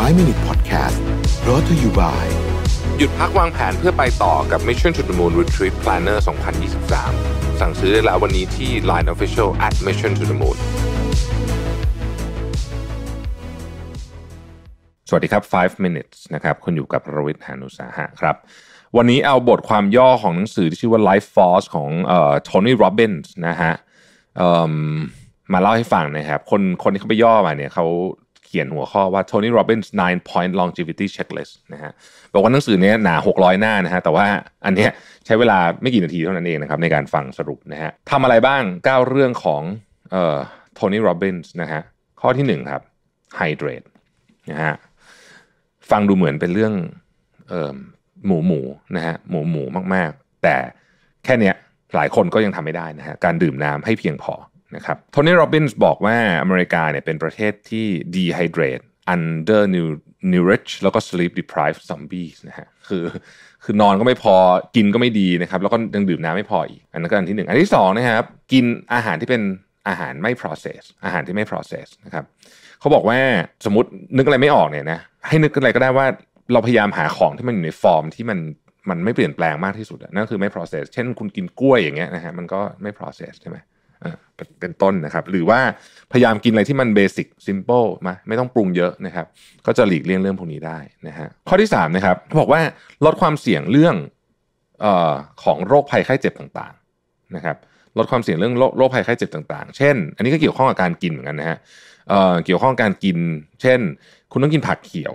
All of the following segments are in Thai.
5 Minute Podcast brought to you by หยุดพักวางแผนเพื่อไปต่อกับ Mission to the Moon Retreat Planner 2023 สั่งซื้อได้แล้ววันนี้ที่ Line Official at Mission to the Moon สวัสดีครับ 5 minutes นะครับ คุณอยู่กับรวิทยานุสาหะครับ วันนี้เอาบทความย่อของหนังสือที่ชื่อว่า Life Force ของโทนี่โรบินส์นะฮะเอิ่มมาเล่าให้ฟังนะครับ คนคนที่เขาไปย่อมาเนี่ยเขา เขียนหัวข้อว่า Tony Robbins 9 point longevity checklist นะฮะบอกว่าหนังสือเนี้ยหนา 600 หน้านะฮะแต่ว่าอันเนี้ยใช้เวลาไม่กี่นาทีเท่านั้นเองนะครับในการฟังสรุปนะฮะทำอะไรบ้าง 9 เรื่องของเอ่อ Tony Robbins นะฮะข้อที่ 1 ครับ hydrate นะฮะฟังดูเหมือนเป็นเรื่องเอ่อหมูหมูนะฮะหมูหมูมากๆ แต่แค่เนี้ยหลายคนก็ยังทำไม่ได้นะฮะการดื่มน้ำให้เพียงพอ นะครับโทนี่โรบินส์บอกว่าอเมริกาเนี่ยเป็นประเทศที่ dehydrate under nourish แล้วก็ sleep deprived zombies นะฮะคือคือนอนก็ไม่พอกินก็ไม่ดีนะครับแล้วก็ยังดื่มน้ำไม่พออีก อันนั้นก็อันที่หนึ่งอันที่สองนะครับกินอาหารที่เป็นอาหารไม่ process อาหารที่ไม่ process นะครับเขาบอกว่าสมมตินึกอะไรไม่ออกเนี่ยนะให้นึกอะไรก็ได้ว่าเราพยายามหาของที่มันอยู่ในฟอร์มที่มันมันไม่เปลี่ยนแปลงมากที่สุดนั่นคือไม่ process เช่นคุณกินกล้วยอย่างเงี้ยนะฮะมันก็ไม่ process ใช่ไหม เป็นต้นนะครับ หรือว่าพยายามกินอะไรที่มันเบสิกซิมเ l ิลมาไม่ต้องปรุงเยอะนะครับ ก็จะหลีกเลี่ยงเรื่องพวกนี้ได้นะฮะข้อที่3นะครับบอกว่าลดความเสี่ยงเรื่องออของโรคภัยไข้เจ็บต่างๆนะครับลดความเสี่ยงเรื่องโรคภัยไข้เจ็บต่างๆ เช่น อันนี้ก็เกี่ยวข้องกับการกินเหมือนกันนะฮะเเกี่ยวข้องกับการกิน เช่น คุณต้องกินผักเขียว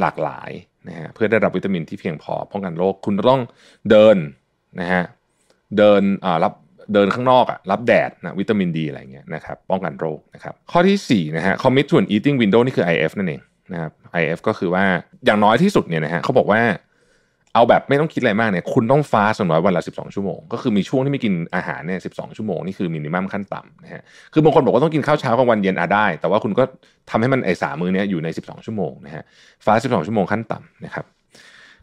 หลากหลายนะฮะเพื่อได้รับวิตามินที่เพียงพอป้องกันโรค คุณต้องเดินนะฮะเดินรับ เดินข้างนอกอะรับแดดนะวิตามินดีอะไรเงี้ยนะครับป้องกันโรคนะครับข้อที่4นะฮะ commit to an eating window นี่คือ IF นั่นเองนะครับ IF ก็คือว่าอย่างน้อยที่สุดเนี่ยนะฮะเขาบอกว่าเอาแบบไม่ต้องคิดอะไรมากเนี่ยคุณต้องฟาสต์น้อยวันละ 12 ชั่วโมง ก็คือมีช่วงที่ไม่กินอาหารเนี่ย 12 ชั่วโมง นี่คือมินิมัมขั้นต่ำนะฮะคือบางคนบอกว่าต้องกินข้าวเช้ากลางวันเย็นอาได้ แต่ว่าคุณก็ทำให้มันไอ้สามมื้อเนี้ยอยู่ใน 12 ชั่วโมงนะฮะฟาสต์12 ชั่วโมงขั้นต่ำนะครับ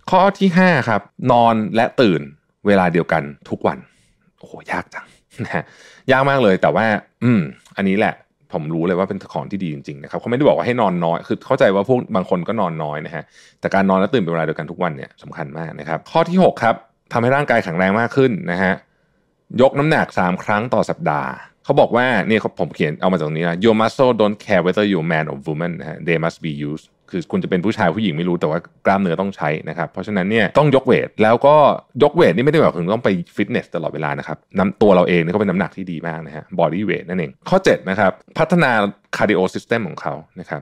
ข้อที่5ครับนอนและตื่นเวลาเดียวกันทุกวัน โอ้โหยากจังนะฮะยากมากเลยแต่ว่า อืม อันนี้แหละ ผมรู้เลยว่าเป็นของที่ดีจริงๆนะครับเขาไม่ได้บอกว่าให้นอนน้อย คือเข้าใจว่าพวกบางคนก็นอนน้อยนะฮะแต่การนอนและตื่นเป็นเวลาเดียวกันทุกวันเนี่ยสำคัญมากนะครับ ข้อที่ 6 ครับทำให้ร่างกายแข็งแรงมากขึ้นนะฮะยกน้ำหนัก 3 ครั้งต่อสัปดาห์ เขาบอกว่าเนี่ยผมเขียนเอามาจากตรงนี้นะ your muscle don't care whether you're man or woman นะฮะ they must be used คือคุณจะเป็นผู้ชายผู้หญิงไม่รู้แต่ว่ากล้ามเนื้อต้องใช้นะครับ เพราะฉะนั้นเนี่ยต้องยก weight แล้วก็ยก weight นี่ไม่ได้แบบถึงต้องไปฟิตเนสตลอดเวลานะครับน้ำหนักตัวเราเองนี่ก็เป็นน้ำหนักที่ดีมากนะฮะ body weight นั่นเอง ข้อ7นะครับพัฒนา cardio system ของเขานะครับ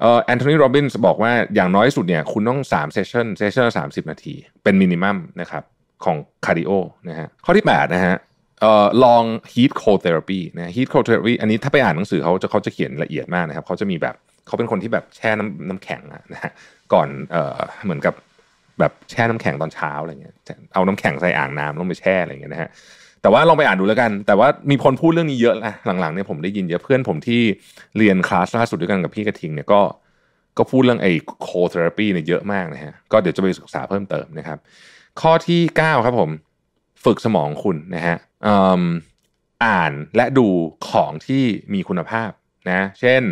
เอ่อแอนโทนีโรบินส์บอกว่าอย่างน้อยสุดเนี่ยคุณต้อง3 session session ละ30นาที เป็น minimum นะครับของ cardio นะฮะข้อที่8นะฮะ ลอง heat cold therapy นะ heat cold therapy อันนี้ถ้าไปอ่านหนังสือเขาจะเขาจะเขียนละเอียดมากนะครับเขาจะมีแบบเขาเป็นคนที่แบบแช่น้ำน้ำแข็งนะฮะก่อนเอ่อเหมือนกับแบบแช่น้ำแข็งตอนเช้าอะไรเงี้ยเอาน้ำแข็งใส่อ่างน้ำลงไปแช่อะไรเงี้ยนะฮะแต่ว่าลองไปอ่านดูแล้วกัน แต่ว่ามีคนพูดเรื่องนี้เยอะนะหลังๆเนี่ยผมได้ยินเยอะเพื่อนผมที่เรียนคลาสล่าสุดด้วยกันกับพี่กระทิงเนี่ยก็ก็พูดเรื่องไอ้โคเทอราปีเนี่ยเยอะมากนะฮะก็เดี๋ยวจะไปศึกษาเพิ่มเติมนะครับ ข้อที่ 9 ครับผม ฝึกสมองคุณนะฮะอ่านและดูของที่มีคุณภาพนะ เช่น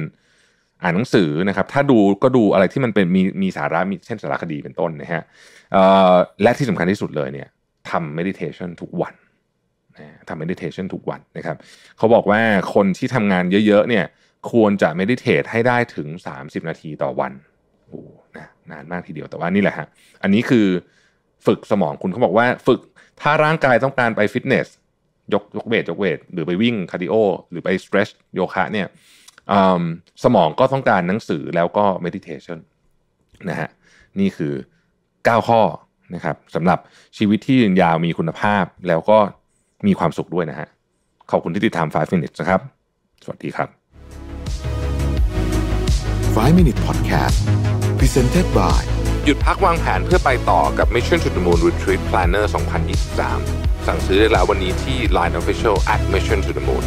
อ่านหนังสือนะครับ ถ้าดูก็ดูอะไรที่มันเป็นมีมีสาระมีเช่นสารคดีเป็นต้นนะฮะและที่สำคัญที่สุดเลยเนี่ยทำ meditation ทุกวันนะทำ meditation ทุกวันนะครับ เขาบอกว่าคนที่ทำงานเยอะๆเนี่ยควรจะ meditate ให้ได้ถึง 30 นาทีต่อวันโอ้นะนานมากทีเดียวแต่ว่านี่แหละฮะอันนี้คือ ฝึกสมองคุณเขาบอกว่าฝึกถ้าร่างกายต้องการไปฟิตเนสยกยก weight ยก weight หรือไปวิ่ง cardio หรือไป stretch โยคะเนี่ยสมองก็ต้องการหนังสือแล้วก็ meditation นะฮะนี่คือ 9 ข้อนะครับสำหรับชีวิตที่ยืนยาวมีคุณภาพแล้วก็มีความสุขด้วยนะฮะขอบคุณที่ติดตาม 5 minutes นะครับ สวัสดีครับ 5 Minute Podcast Presented by หยุดพักวางแผนเพื่อไปต่อกับ Mission to the Moon Retreat Planner 2023 สั่งซื้อได้แล้ววันนี้ที่ Line Official at Mission to the Moon